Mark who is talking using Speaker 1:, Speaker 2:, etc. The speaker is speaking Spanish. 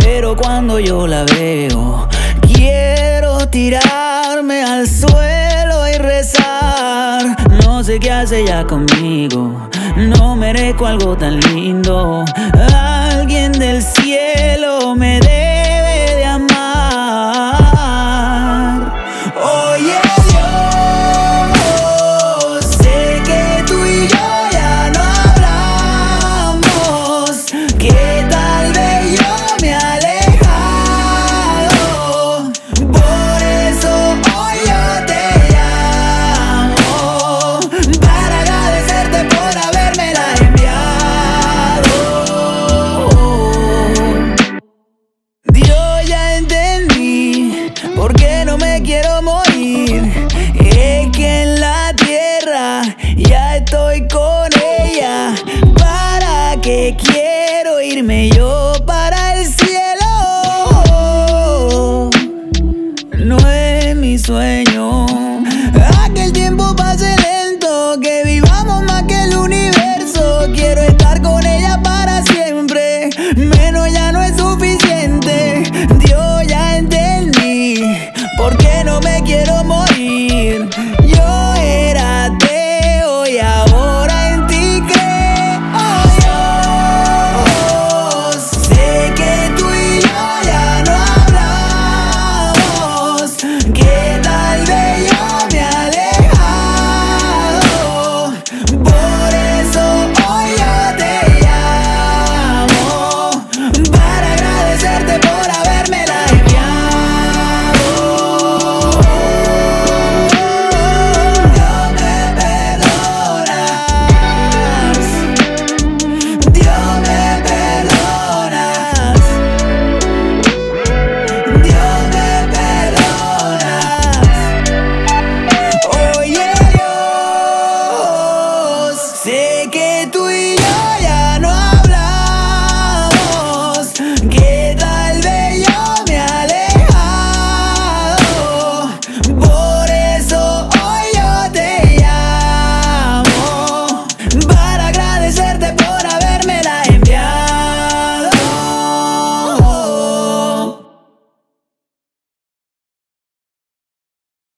Speaker 1: pero cuando yo la veo, quiero tirarme al suelo y rezar. No sé qué hace ya conmigo, no merezco algo tan lindo. Alguien del cielo me estoy con ella, para que quiero irme yo para el cielo. No es mi sueño. Aquel tiempo pase lento, que vivamos más que el universo. Quiero estar con ella para siempre, menos ya no es suficiente. Dios ya entendí, porque no me quiero morir.